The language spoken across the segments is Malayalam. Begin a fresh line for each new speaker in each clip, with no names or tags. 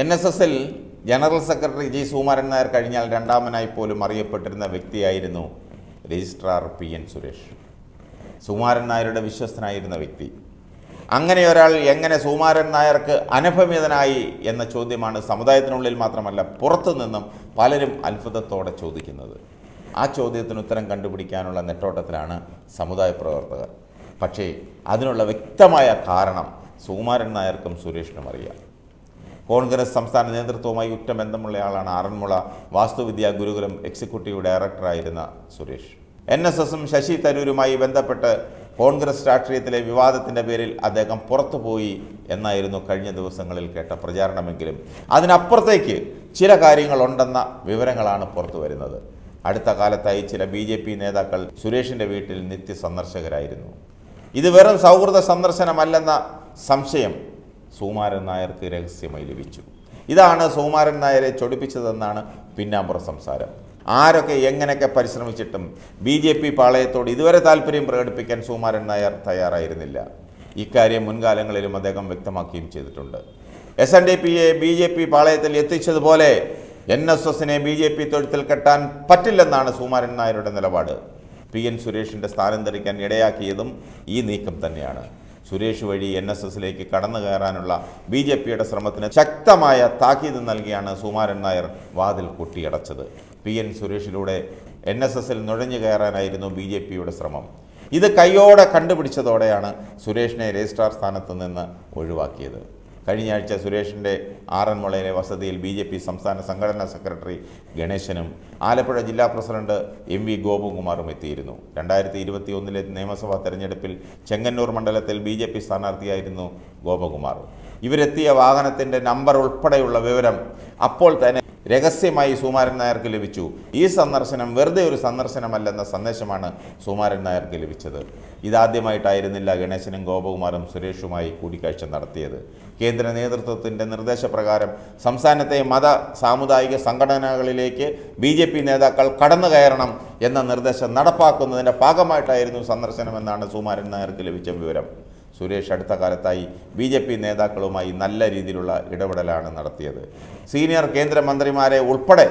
എൻ എസ് എസിൽ general secretary G Sukumaran Nair കഴിഞ്ഞാൽ രണ്ടാമനായി പോലും അറിയപ്പെട്ടിരുന്ന വ്യക്തിയായിരുന്നു registrar P N Suresh. Sukumaran നായരുടെ വിശ്വസ്തനായിരുന്ന വ്യക്തി. അങ്ങനെ ഒരാൾ എങ്ങനെ സുകുമാരൻ നായർക്ക് അനഭമിതനായി എന്ന ചോദ്യമാണ് സമുദായത്തിനുള്ളിൽ മാത്രമല്ല പുറത്തു നിന്നും പലരും അത്ഭുതത്തോടെ ചോദിക്കുന്നത്. ആ ചോദ്യത്തിന് ഉത്തരം കണ്ടുപിടിക്കാനുള്ള നെട്ടോട്ടത്തിലാണ് സമുദായ പ്രവർത്തകർ. പക്ഷേ അതിനുള്ള വ്യക്തമായ കാരണം സുകുമാരൻ നായർക്കും സുരേഷിനും അറിയാം. കോൺഗ്രസ് സംസ്ഥാന നേതൃത്വവുമായി ഉറ്റ ബന്ധമുള്ളയാളാണ് ആറന്മുള വാസ്തുവിദ്യാ ഗുരുകുലം എക്സിക്യൂട്ടീവ് ഡയറക്ടറായിരുന്ന സുരേഷ്. എൻ എസ് എസും ശശി തരൂരുമായി ബന്ധപ്പെട്ട് കോൺഗ്രസ് രാഷ്ട്രീയത്തിലെ വിവാദത്തിന്റെ പേരിൽ അദ്ദേഹം പുറത്തുപോയി എന്നായിരുന്നു കഴിഞ്ഞ ദിവസങ്ങളിൽ കേട്ട പ്രചാരണമെങ്കിലും. അതിനപ്പുറത്തേക്ക് ചില കാര്യങ്ങളുണ്ടെന്ന വിവരങ്ങളാണ് പുറത്തു വരുന്നത്. അടുത്ത കാലത്തായി ചില ബി ജെ പി നേതാക്കൾ സുരേഷിന്റെ വീട്ടിൽ നിത്യ സന്ദർശകരായിരുന്നു ഇത് വെറും സൗഹൃദ സന്ദർശനമല്ലെന്ന സംശയം സുകുമാരൻ നായർക്ക് രഹസ്യമായി ലഭിച്ചു. ഇതാണ് സുകുമാരൻ നായരെ ചൊടിപ്പിച്ചതെന്നാണ് പിന്നാമ്പുറ സംസാരം. ആരൊക്കെ എങ്ങനെയൊക്കെ പരിശ്രമിച്ചിട്ടും ബി ജെ പി പാളയത്തോട് ഇതുവരെ താല്പര്യം പ്രകടിപ്പിക്കാൻ സുകുമാരൻ നായർ തയ്യാറായിരുന്നില്ല. ഇക്കാര്യം മുൻകാലങ്ങളിലും അദ്ദേഹം വ്യക്തമാക്കുകയും ചെയ്തിട്ടുണ്ട്. എസ് എൻ ഡി പിയെ ബി ജെ പി പാളയത്തിൽ എത്തിച്ചതുപോലെ എൻ എസ് എസിനെ ബി ജെ പി തൊഴുത്തിൽ കെട്ടാൻ പറ്റില്ലെന്നാണ് സുകുമാരൻ നായരുടെ നിലപാട്. പി എൻ സുരേഷിന്റെ സ്ഥാനം ധരിക്കാൻ ഇടയാക്കിയതും ഈ നീക്കം തന്നെയാണ്. സുരേഷ് വഴി എൻ എസ് എസിലേക്ക് കടന്നു കയറാനുള്ള ബി ജെ പിയുടെ ശ്രമത്തിന് ശക്തമായ താക്കീത് നൽകിയാണ് സുമാരൻ നായർ വാതിൽ കൊട്ടിയടച്ചത്. പി എൻ സുരേഷിലൂടെ എൻ എസ് എസിൽ നുഴഞ്ഞു കയറാനായിരുന്നു ബി ജെ പിയുടെ ശ്രമം. ഇത് കയ്യോടെ കണ്ടുപിടിച്ചതോടെയാണ് സുരേഷിനെ രജിസ്ട്രാർ സ്ഥാനത്ത് നിന്ന് ഒഴിവാക്കിയത്. കഴിഞ്ഞ ആഴ്ച സുരേഷിന്റെ ആറന്മുളയിലെ വസതിയിൽ ബി ജെ പി സംസ്ഥാന സംഘടനാ സെക്രട്ടറി ഗണേശനും ആലപ്പുഴ ജില്ലാ പ്രസിഡന്റ് എം വി ഗോപകുമാറും എത്തിയിരുന്നു. രണ്ടായിരത്തി ഇരുപത്തി ഒന്നിലെ നിയമസഭാ തെരഞ്ഞെടുപ്പിൽ ചെങ്ങന്നൂർ മണ്ഡലത്തിൽ ബി ജെ പി സ്ഥാനാർത്ഥിയായിരുന്നു ഗോപകുമാർ. ഇവരെത്തിയ വാഹനത്തിന്റെ നമ്പർ ഉൾപ്പെടെയുള്ള വിവരം അപ്പോൾ തന്നെ രഹസ്യമായി സുമാരൻ നായർക്ക് ലഭിച്ചു. ഈ സന്ദർശനം വെറുതെ ഒരു സന്ദർശനമല്ലെന്ന സന്ദേശമാണ് സുമാരൻ നായർക്ക് ലഭിച്ചത്. ഇതാദ്യമായിട്ടായിരുന്നില്ല ഗണേശനും ഗോപകുമാറും സുരേഷുമായി കൂടിക്കാഴ്ച നടത്തിയത്. കേന്ദ്ര നേതൃത്വത്തിന്റെ നിർദ്ദേശപ്രകാരം സംസ്ഥാനത്തെ മത സാമുദായിക സംഘടനകളിലേക്ക് ബി ജെ പി നേതാക്കൾ കടന്നു കയറണം എന്ന നിർദ്ദേശം നടപ്പാക്കുന്നതിന്റെ ഭാഗമായിട്ടായിരുന്നു സന്ദർശനമെന്നാണ് സുമാരൻ നായർക്ക് ലഭിച്ച വിവരം. സുരേഷ് അടുത്ത കാലത്തായി ബി ജെ പി നേതാക്കളുമായി നല്ല രീതിയിലുള്ള ഇടപെടലാണ് നടത്തിയത്. സീനിയർ കേന്ദ്രമന്ത്രിമാരെ ഉൾപ്പെടെ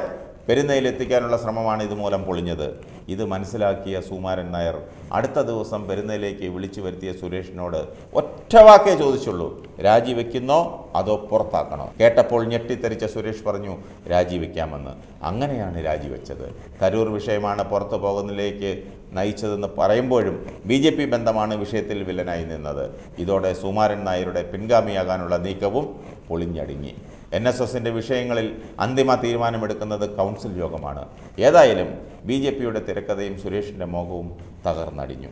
പെരുന്നയിലെത്തിക്കാനുള്ള ശ്രമമാണ് ഇതുമൂലം പൊളിഞ്ഞത്. ഇത് മനസ്സിലാക്കിയ സുമാരൻ നായർ അടുത്ത ദിവസം പെരുന്നയിലേക്ക് വിളിച്ചു വരുത്തിയ സുരേഷിനോട് ഒറ്റവാക്കേ ചോദിച്ചുള്ളൂ. രാജിവെക്കുന്നോ അതോ പുറത്താക്കണോ? കേട്ടപ്പോൾ ഞെട്ടിത്തെറിച്ച സുരേഷ് പറഞ്ഞു രാജിവെക്കാമെന്ന് അങ്ങനെയാണ് രാജിവെച്ചത് കരൂർ വിഷയമാണ് പുറത്തു പോകുന്നതിലേക്ക് നയിച്ചതെന്ന് പറയുമ്പോഴും ബി ജെ പി ബന്ധമാണ് വിഷയത്തിൽ വില്ലനായി നിന്നത്. ഇതോടെ സുമാരൻ നായരുടെ പിൻഗാമിയാകാനുള്ള നീക്കവും പൊളിഞ്ഞടുങ്ങി. എൻ എസ് എസിന്റെ വിഷയങ്ങളിൽ അന്തിമ തീരുമാനമെടുക്കുന്നത് കൗൺസിൽ യോഗമാണ്. ഏതായാലും ബി ജെ പിയുടെ തിരക്കഥയും സുരേഷിന്റെ മോഹവും തകർന്നടിഞ്ഞു.